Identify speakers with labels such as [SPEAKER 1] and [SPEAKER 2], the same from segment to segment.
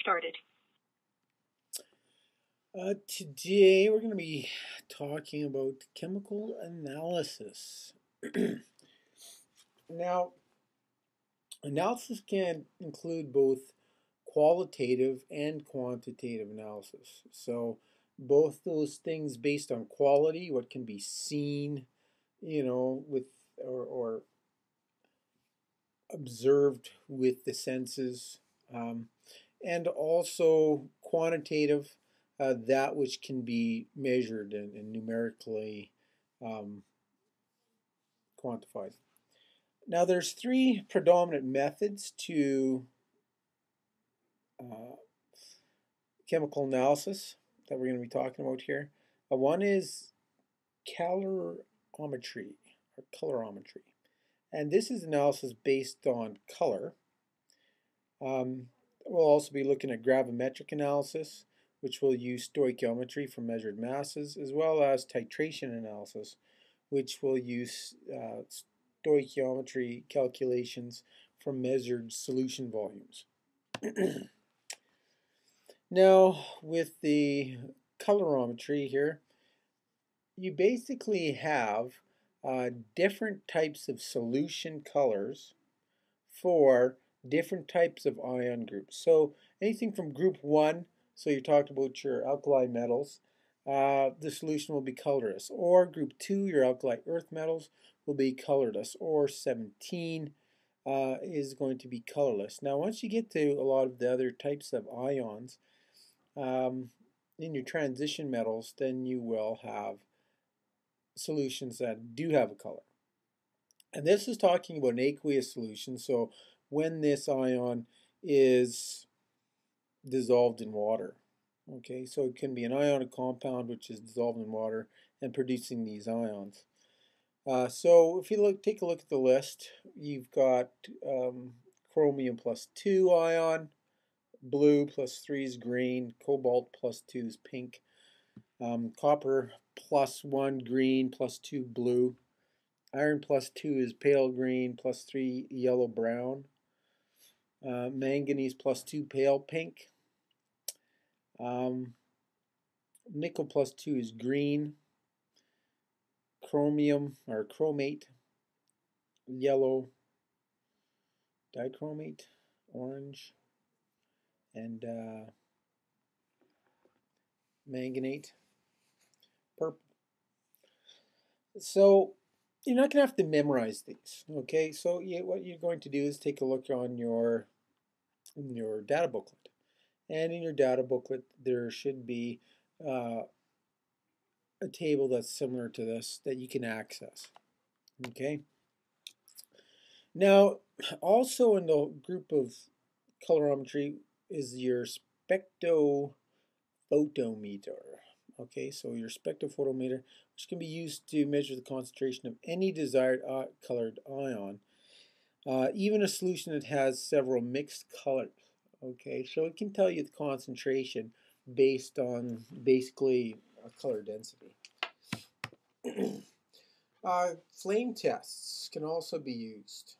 [SPEAKER 1] started.
[SPEAKER 2] Uh, today we're going to be talking about chemical analysis. now, analysis can include both qualitative and quantitative analysis. So, both those things based on quality, what can be seen, you know, with or, or observed with the senses, um, and also quantitative, uh, that which can be measured and, and numerically um, quantified. Now, there's three predominant methods to uh, chemical analysis that we're going to be talking about here. Uh, one is calorimetry or colorimetry. And this is analysis based on color. Um, we'll also be looking at gravimetric analysis, which will use stoichiometry for measured masses, as well as titration analysis, which will use uh, stoichiometry calculations for measured solution volumes. now, with the colorimetry here, you basically have uh, different types of solution colors for different types of ion groups. So anything from group 1, so you talked about your alkali metals, uh, the solution will be colorless. Or group 2, your alkali earth metals, will be colorless. Or 17 uh, is going to be colorless. Now once you get to a lot of the other types of ions, um, in your transition metals, then you will have solutions that do have a color. And this is talking about an aqueous solution. So when this ion is dissolved in water. Okay, so it can be an ionic compound which is dissolved in water and producing these ions. Uh, so if you look, take a look at the list, you've got um, chromium plus 2 ion, blue plus 3 is green, cobalt plus 2 is pink, um, copper plus 1 green plus 2 blue. Iron plus 2 is pale green plus 3 yellow brown. Uh, manganese plus 2 pale pink. Um, nickel plus 2 is green. Chromium or chromate, yellow. Dichromate, orange. And uh, manganate purple. So you're not going to have to memorize these, okay? So you, what you're going to do is take a look on your, your data booklet. And in your data booklet, there should be uh, a table that's similar to this that you can access, okay? Now, also in the group of colorimetry is your spectrophotometer. Okay, so your spectrophotometer, which can be used to measure the concentration of any desired colored ion, uh, even a solution that has several mixed colors. Okay, so it can tell you the concentration based on basically color density. uh, flame tests can also be used.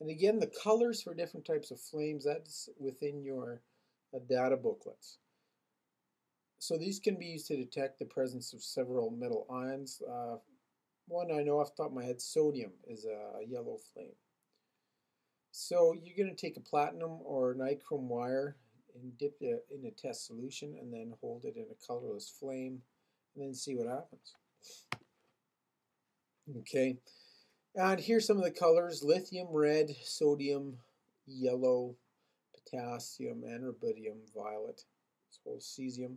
[SPEAKER 2] And again, the colors for different types of flames, that's within your uh, data booklets. So these can be used to detect the presence of several metal ions. Uh, one I know off the top of my head, sodium is a, a yellow flame. So you're going to take a platinum or nichrome wire and dip it in a test solution and then hold it in a colorless flame and then see what happens. Okay, and here's some of the colors, lithium, red, sodium, yellow, potassium, and rubidium, violet, well as cesium.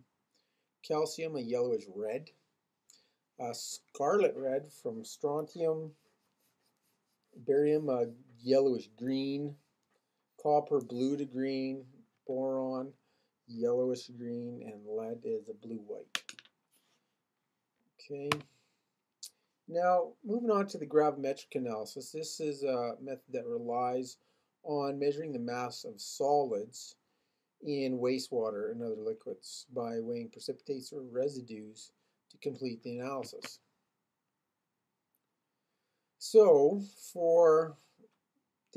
[SPEAKER 2] Calcium, a yellowish red, uh, scarlet red from strontium, barium, a yellowish green, copper, blue to green, boron, yellowish green, and lead is a blue-white. Okay. Now, moving on to the gravimetric analysis. This is a method that relies on measuring the mass of solids in wastewater and other liquids by weighing precipitates or residues to complete the analysis. So for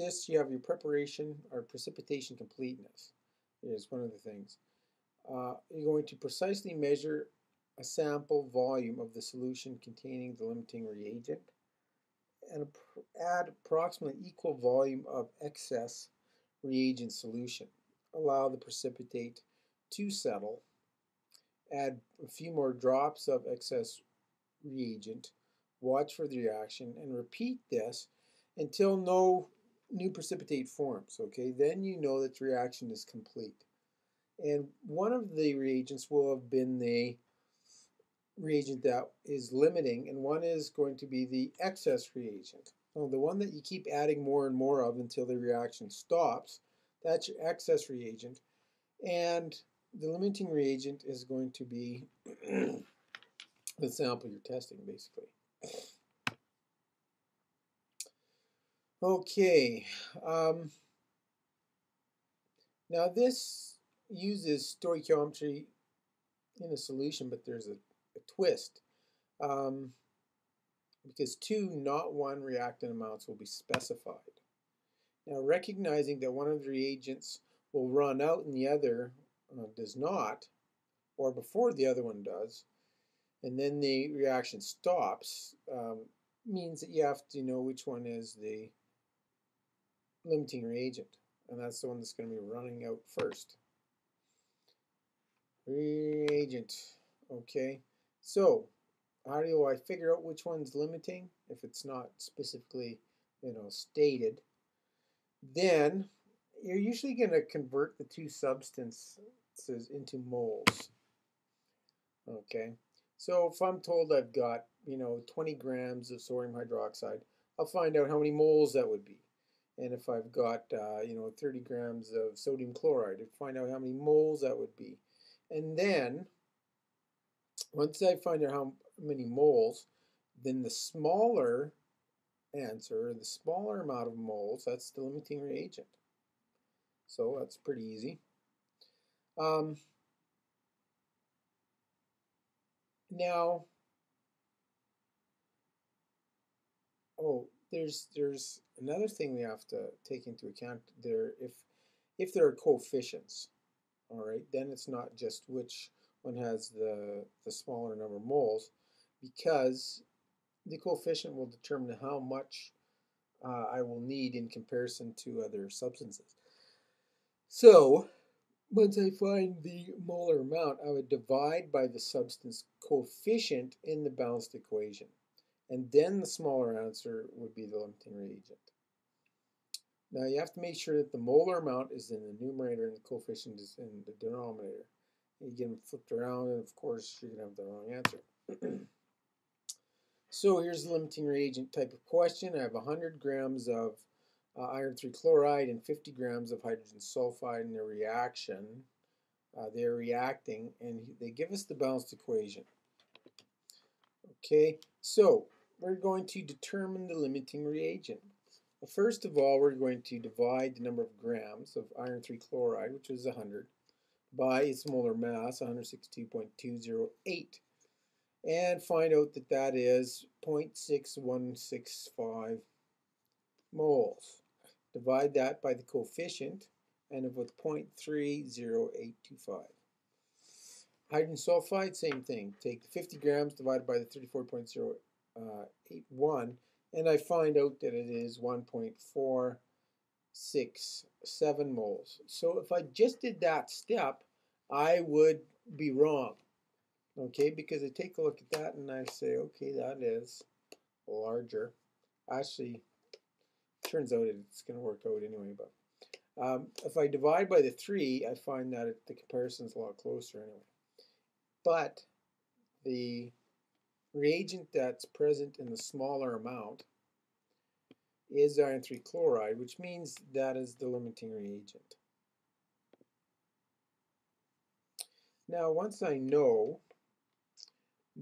[SPEAKER 2] this you have your preparation or precipitation completeness. is one of the things. Uh, you're going to precisely measure a sample volume of the solution containing the limiting reagent and add approximately equal volume of excess reagent solution. Allow the precipitate to settle. Add a few more drops of excess reagent. Watch for the reaction and repeat this until no new precipitate forms. Okay, then you know that the reaction is complete. And one of the reagents will have been the reagent that is limiting, and one is going to be the excess reagent. So the one that you keep adding more and more of until the reaction stops, that's your excess reagent. And the limiting reagent is going to be the sample you're testing, basically. Okay. Um, now this uses stoichiometry in a solution, but there's a, a twist. Um, because two, not one reactant amounts will be specified. Now recognizing that one of the reagents will run out and the other uh, does not, or before the other one does, and then the reaction stops, um, means that you have to know which one is the limiting reagent, and that's the one that's going to be running out first. Reagent, okay. So, how do I figure out which one's limiting if it's not specifically, you know, stated? Then you're usually going to convert the two substances into moles. Okay, so if I'm told I've got, you know, 20 grams of sodium hydroxide, I'll find out how many moles that would be. And if I've got, uh, you know, 30 grams of sodium chloride, I'd find out how many moles that would be. And then, once I find out how many moles, then the smaller answer, the smaller amount of moles, that's the limiting reagent. So that's pretty easy. Um, now, oh, there's there's another thing we have to take into account there. If if there are coefficients, all right, then it's not just which one has the the smaller number of moles, because the coefficient will determine how much uh, I will need in comparison to other substances. So once I find the molar amount, I would divide by the substance coefficient in the balanced equation. And then the smaller answer would be the limiting reagent. Now you have to make sure that the molar amount is in the numerator and the coefficient is in the denominator. You get them flipped around and of course you're going to have the wrong answer. So here's the limiting reagent type of question. I have 100 grams of uh, iron 3 chloride and 50 grams of hydrogen sulfide in a reaction. Uh, they're reacting and they give us the balanced equation. Okay, so we're going to determine the limiting reagent. Well, first of all, we're going to divide the number of grams of iron 3 chloride, which is 100, by its molar mass, 162.208, and find out that that is 0.6165 moles. Divide that by the coefficient, and it was 0.30825. Hydrogen sulfide, same thing. Take 50 grams divided by the 34.08 uh, 0.81, and I find out that it is 1.467 moles. So if I just did that step, I would be wrong, okay? Because I take a look at that and I say, okay, that is larger. Actually, turns out it's going to work out anyway, but um, if I divide by the 3, I find that it, the comparison is a lot closer anyway. But the reagent that's present in the smaller amount is iron 3 chloride, which means that is the limiting reagent. Now, once I know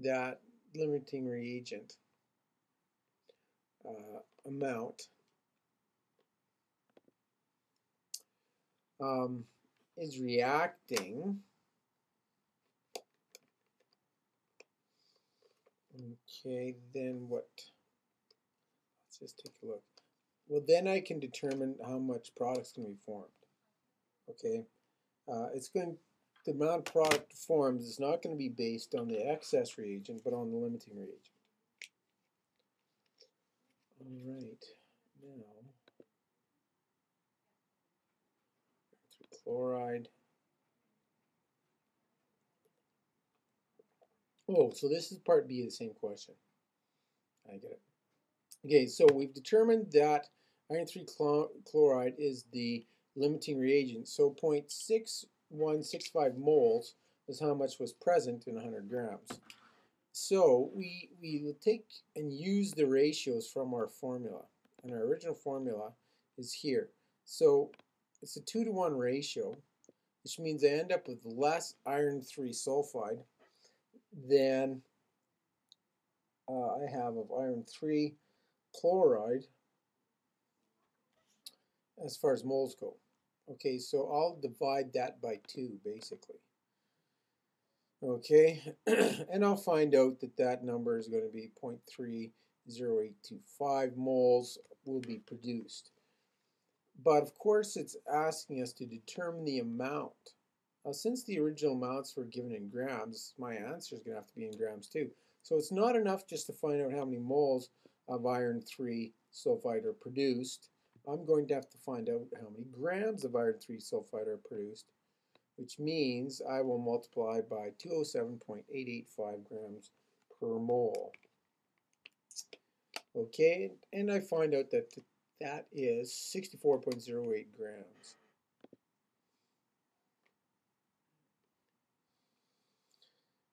[SPEAKER 2] that limiting reagent uh, amount um, is reacting okay then what let's just take a look well then I can determine how much products can be formed okay uh, it's going the amount of product formed is not going to be based on the excess reagent, but on the limiting reagent. All right, now chloride. Oh, so this is part B of the same question. I get it. Okay, so we've determined that iron 3 chloride is the limiting reagent. So 0.6165 moles is how much was present in 100 grams. So we, we take and use the ratios from our formula. And our original formula is here. So it's a 2 to 1 ratio, which means I end up with less iron 3 sulfide than uh, I have of iron 3 chloride as far as moles go. Okay, so I'll divide that by 2 basically. Okay, and I'll find out that that number is going to be 0.30825 moles will be produced. But of course it's asking us to determine the amount. Now since the original amounts were given in grams, my answer is going to have to be in grams too. So it's not enough just to find out how many moles of iron 3 sulfide are produced. I'm going to have to find out how many grams of iron 3 sulfide are produced, which means I will multiply by 207.885 grams per mole. Okay, and I find out that that is 64.08 grams.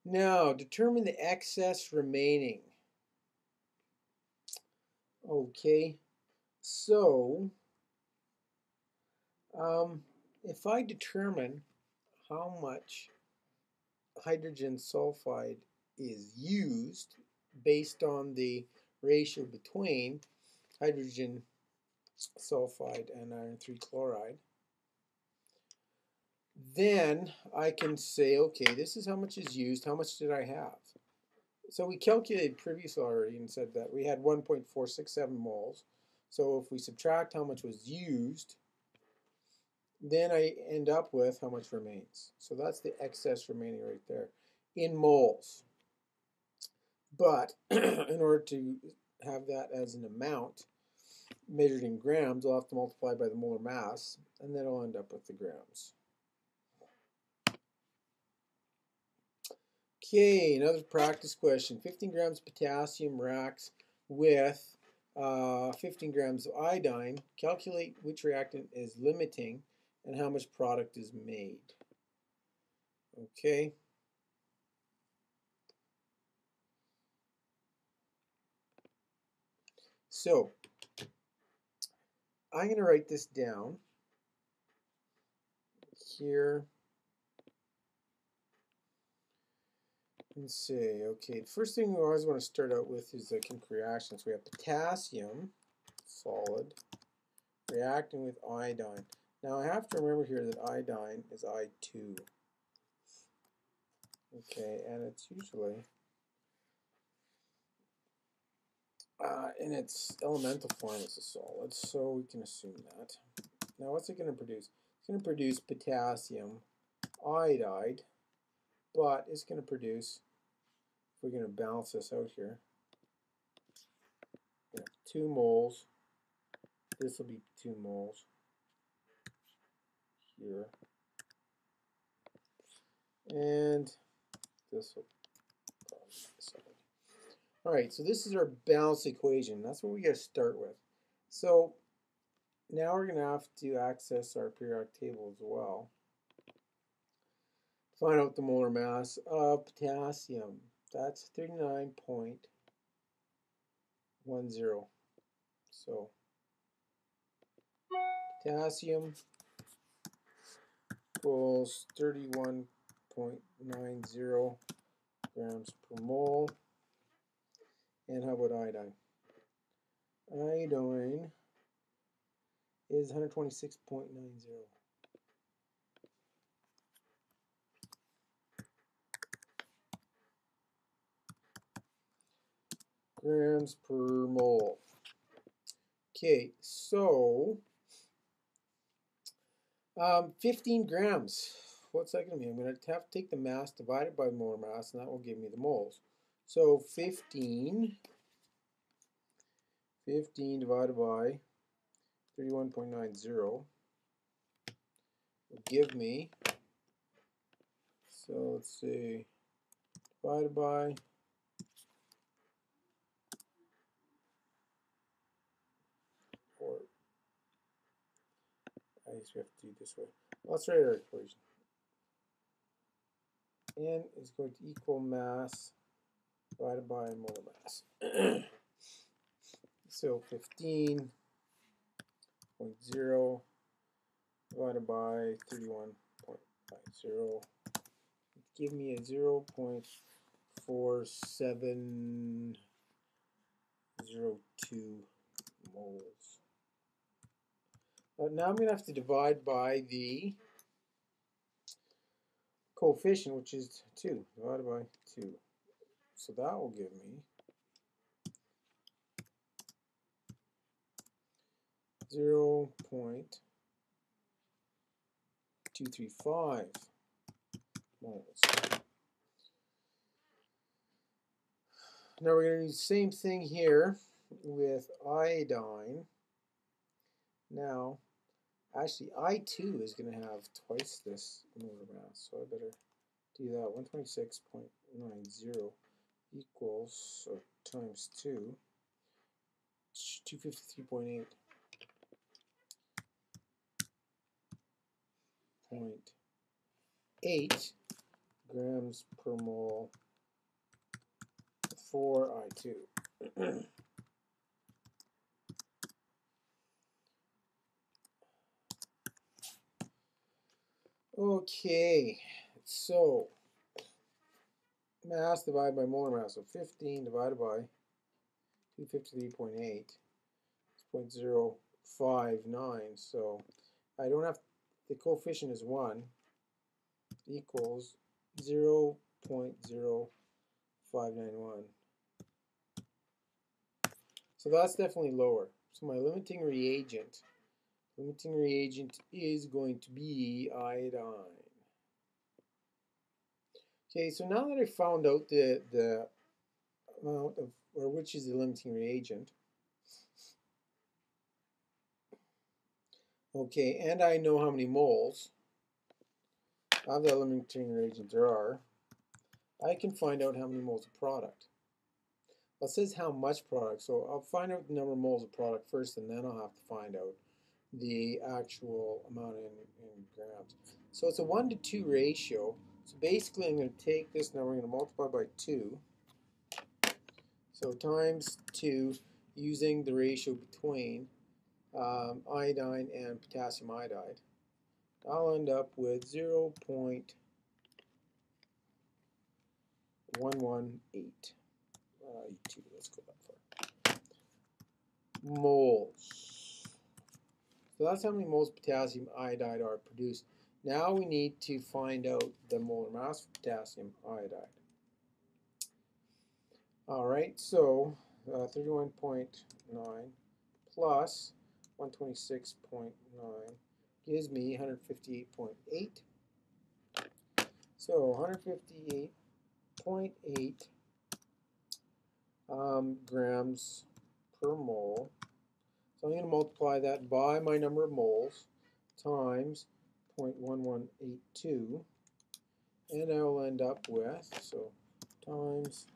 [SPEAKER 2] Now, determine the excess remaining. Okay, so um, if I determine how much hydrogen sulfide is used based on the ratio between hydrogen sulfide and iron 3 chloride. Then I can say, okay, this is how much is used, how much did I have? So we calculated previously already and said that we had 1.467 moles. So if we subtract how much was used, then I end up with how much remains. So that's the excess remaining right there in moles. But in order to have that as an amount, measured in grams, I'll have to multiply by the molar mass, and then I'll end up with the grams. Okay, another practice question. 15 grams of potassium reacts with uh, 15 grams of iodine. Calculate which reactant is limiting and how much product is made. Okay. So, I'm going to write this down here and say, okay, the first thing we always want to start out with is the chemical reactions. We have potassium, solid, reacting with iodine. Now I have to remember here that iodine is I2. Okay, and it's usually uh, in its elemental form as a solid, so we can assume that. Now what's it going to produce? It's going to produce potassium iodide, but it's going to produce, we're going to balance this out here, yeah, 2 moles, this will be 2 moles here, and this will um, all right, so this is our balance equation. That's what we got to start with. So now we're going to have to access our periodic table as well. Find out the molar mass of potassium. That's 39.10. So potassium equals 31.90 grams per mole. And how about iodine? Iodine is 126.90. grams per mole. Okay, so um, 15 grams. what's that going to be? I'm going to have to take the mass divided by molar mass, and that will give me the moles. So 15, 15 divided by 31.90 will give me, so let's see, divided by or Guess we have to do it this way. Let's write our equation. N is going to equal mass divided by molar mass. so 15.0 divided by 31.50 give me a 0 0.4702 moles. But now I'm going to have to divide by the coefficient, which is 2, divided by 2. So that will give me 0 0.235 moles. Now we're going to do the same thing here with iodine. Now, actually I2 is going to have twice this molar mass, so I better do that. 126.90 equals, so times 2, 253.8. Point eight grams per mole for I2. Okay, so mass divided by molar mass. So 15 divided by 253.8 is 0.059. So I don't have, the coefficient is 1 equals 0.0591. So that's definitely lower. So my limiting reagent Limiting reagent is going to be iodine. Okay, so now that I found out the, the amount of, or which is the limiting reagent, okay, and I know how many moles of the limiting reagent there are, I can find out how many moles of product. Well, it says how much product, so I'll find out the number of moles of product first, and then I'll have to find out the actual amount in, in grams. So it's a 1 to 2 ratio. So basically I'm going to take this number, I'm going to multiply by 2. So times 2 using the ratio between um, iodine and potassium iodide. I'll end up with 0 0.118. Uh, 2, let's go that far. Moles. So that's how many moles of potassium iodide are produced. Now we need to find out the molar mass of potassium iodide. All right, so uh, 31.9 plus 126.9 gives me 158.8. So 158.8 um, grams per mole so I'm going to multiply that by my number of moles times 0.1182 and I will end up with, so times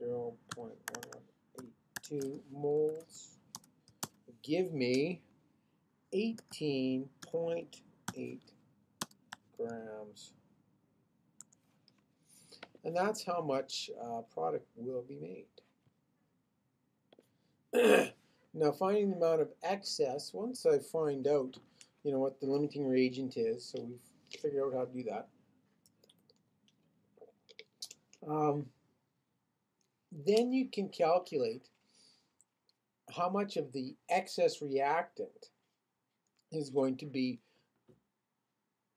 [SPEAKER 2] 0.1182 moles give me 18.8 grams. And that's how much uh, product will be made. Now finding the amount of excess, once I find out, you know, what the limiting reagent is, so we've figured out how to do that. Um, then you can calculate how much of the excess reactant is going to be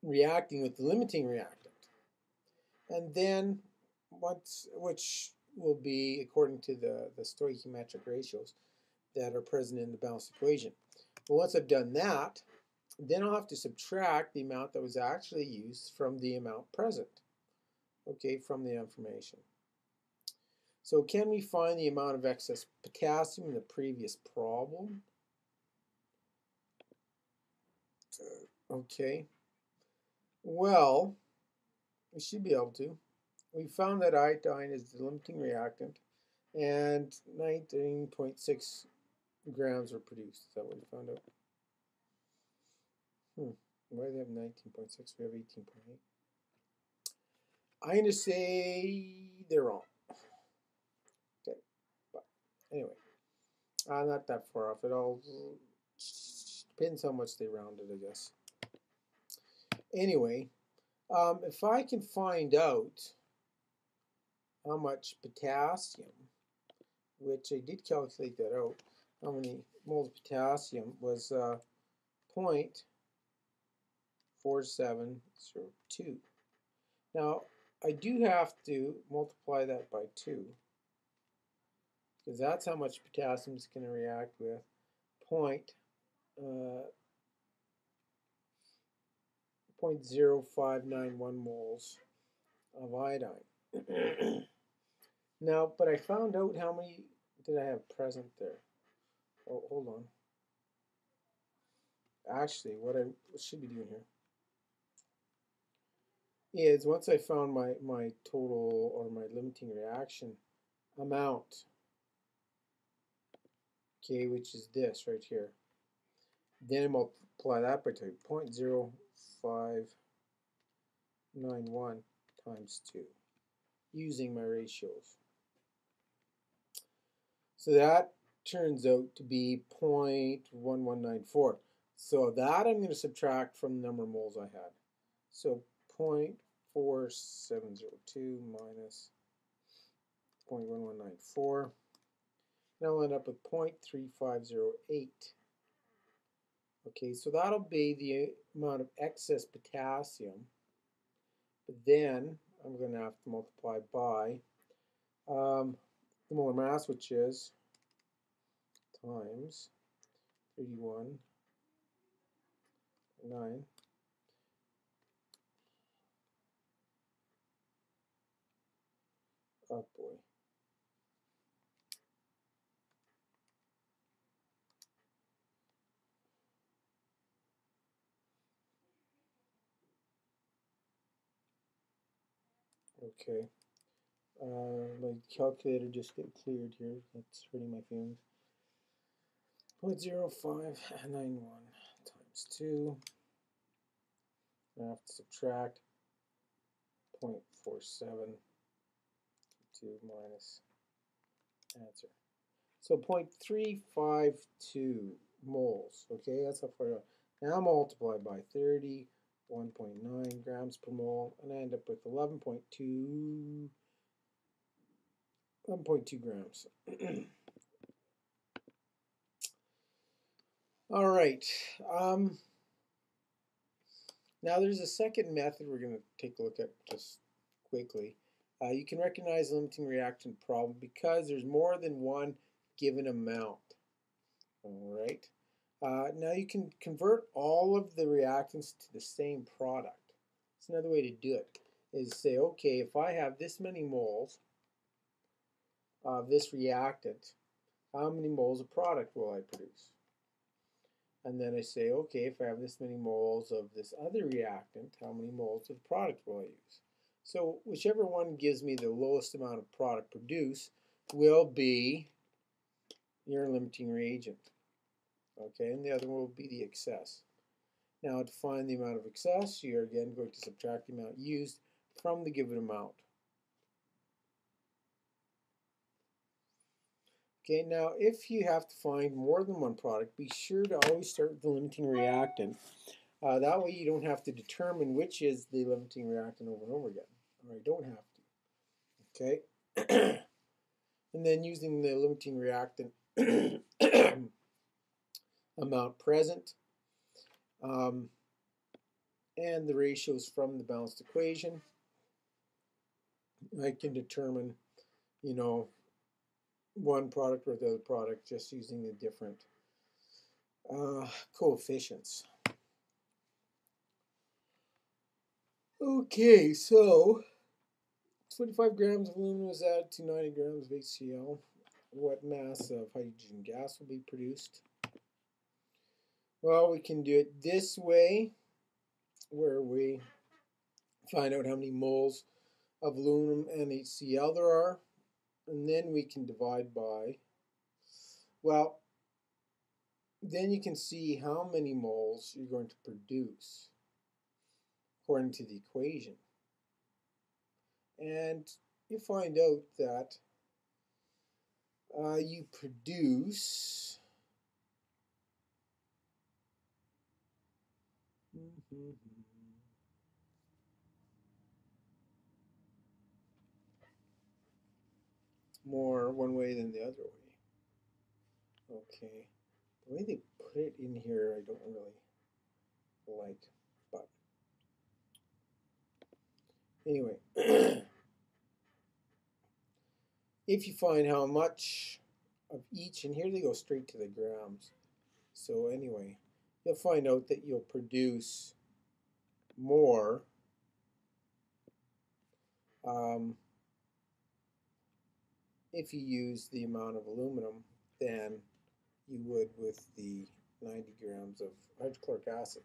[SPEAKER 2] reacting with the limiting reactant. And then what's which will be according to the, the stoichiometric ratios, that are present in the balanced equation. But once I've done that, then I'll have to subtract the amount that was actually used from the amount present, okay, from the information. So can we find the amount of excess potassium in the previous problem? Okay. Well, we should be able to. We found that iodine is the limiting reactant and 19.6 grams were produced. Is that what we found out? Hmm. Why do they have 19.6? We have 18.8. I'm going to say they're wrong. Okay. But anyway, uh, not that far off. It all depends how much they rounded, I guess. Anyway, um, if I can find out how much potassium, which I did calculate that out, how many moles of potassium was uh, 0.4702. Now, I do have to multiply that by 2 because that's how much potassium is going to react with point, uh, 0.0591 moles of iodine. now, but I found out how many did I have present there. Oh, hold on. Actually, what I should be doing here is once I found my, my total or my limiting reaction amount, okay, which is this right here, then multiply that by 2, 0.0591 times 2 using my ratios. So that turns out to be 0.1194. So that I'm going to subtract from the number of moles I had. So 0.4702 minus 0.1194. And I'll end up with 0.3508. Okay, so that'll be the amount of excess potassium. But then I'm going to have to multiply by um, the molar mass, which is times 31 9 oh boy okay uh, my calculator just got cleared here. That's hurting my feelings. 0.0591 times 2. I have to subtract 0.47 2 minus answer. So 0.352 moles. Okay, that's how far. Now multiply by 30. 1.9 grams per mole, and I end up with 11.2 1.2 grams. All right. Um, now there's a second method we're going to take a look at just quickly. Uh, you can recognize the limiting reaction problem because there's more than one given amount. All right. Uh, now you can convert all of the reactants to the same product. It's another way to do it is say, okay, if I have this many moles of this reactant, how many moles of product will I produce? And then I say, okay, if I have this many moles of this other reactant, how many moles of product will I use? So whichever one gives me the lowest amount of product produced will be your limiting reagent okay, and the other one will be the excess. Now to find the amount of excess, you're again going to subtract the amount used from the given amount. Okay, now if you have to find more than one product, be sure to always start with the limiting reactant. Uh, that way you don't have to determine which is the limiting reactant over and over again. Or you don't have to. Okay? and then using the limiting reactant amount present, um, and the ratios from the balanced equation. I can determine, you know, one product or the other product just using the different uh, coefficients. Okay, so 25 grams of aluminum is added to 90 grams of HCl. What mass of hydrogen gas will be produced? Well, we can do it this way, where we find out how many moles of aluminum and HCl there are and then we can divide by, well, then you can see how many moles you're going to produce according to the equation. And you find out that uh, you produce more one way than the other way. Okay. The way they put it in here, I don't really like. But anyway, if you find how much of each, and here they go straight to the grams. So anyway, you'll find out that you'll produce more um, if you use the amount of aluminum than you would with the 90 grams of hydrochloric acid.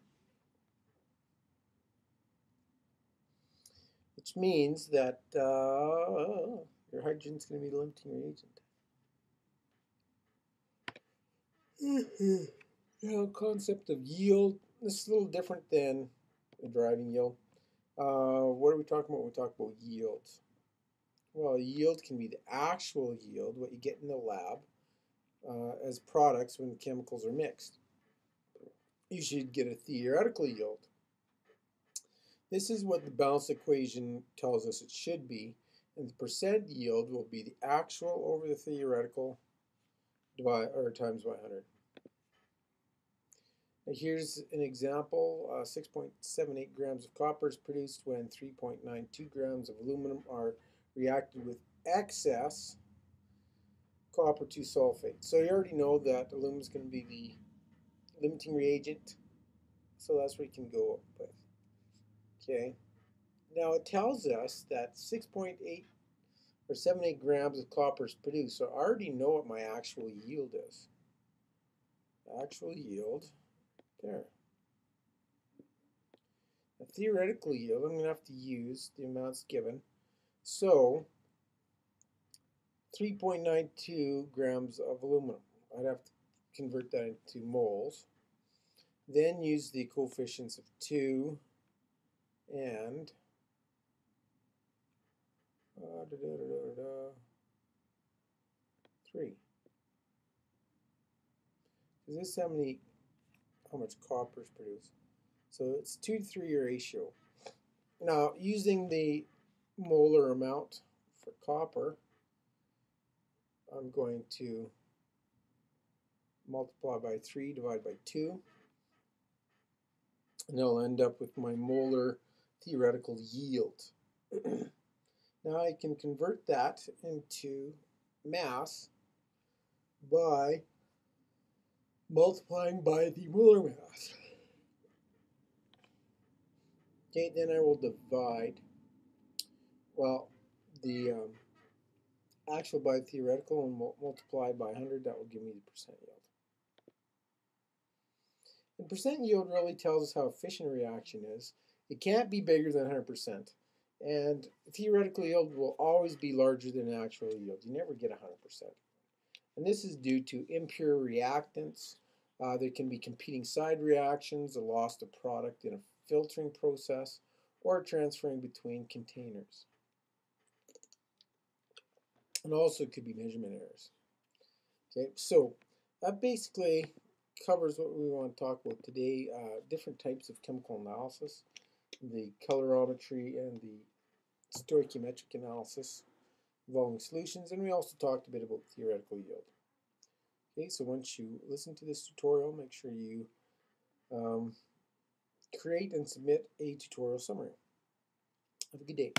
[SPEAKER 2] Which means that uh, your hydrogen is going to be the limiting reagent. now, concept of yield. This is a little different than driving yield. Uh, what are we talking about when we talk about yield? Well, yield can be the actual yield, what you get in the lab, uh, as products when chemicals are mixed. You should get a theoretical yield. This is what the balance equation tells us it should be, and the percent yield will be the actual over the theoretical divide, or times by 100. Now here's an example. Uh, 6.78 grams of copper is produced when 3.92 grams of aluminum are reacted with excess copper 2 sulfate. So you already know that aluminum is going to be the limiting reagent. So that's what you can go up with. Okay. Now it tells us that 6.8 or 78 grams of copper is produced. So I already know what my actual yield is. Actual yield, there. A theoretical yield, I'm going to have to use the amounts given. So 3.92 grams of aluminum. I'd have to convert that into moles. Then use the coefficients of 2 and uh, da, da, da, 3. Is this how many, how much copper is produced? So it's 2 to 3 ratio. Now, using the molar amount for copper, I'm going to multiply by 3, divide by 2, and I'll end up with my molar theoretical yield. now I can convert that into mass by multiplying by the molar mass. Okay, then I will divide, well, the um, actual by theoretical and multiply by 100, that will give me the percent yield. And percent yield really tells us how efficient a reaction is. It can't be bigger than 100%. And theoretical yield will always be larger than actual yield. You never get 100%. And this is due to impure reactants. Uh, there can be competing side reactions, a loss of product in a filtering process, or transferring between containers and also it could be measurement errors. Okay, so that basically covers what we want to talk about today, uh, different types of chemical analysis, the colorimetry and the stoichiometric analysis involving solutions, and we also talked a bit about theoretical yield. Okay, so once you listen to this tutorial, make sure you um, create and submit a tutorial summary. Have a good day.